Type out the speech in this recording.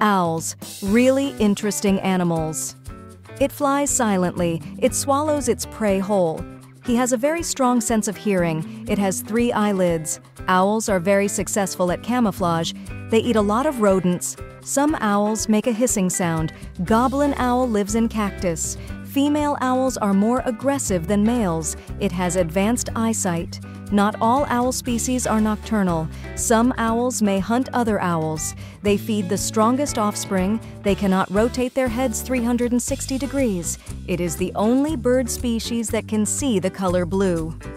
Owls, really interesting animals. It flies silently, it swallows its prey whole. He has a very strong sense of hearing, it has three eyelids. Owls are very successful at camouflage. They eat a lot of rodents. Some owls make a hissing sound. Goblin owl lives in cactus. Female owls are more aggressive than males. It has advanced eyesight. Not all owl species are nocturnal. Some owls may hunt other owls. They feed the strongest offspring. They cannot rotate their heads 360 degrees. It is the only bird species that can see the color blue.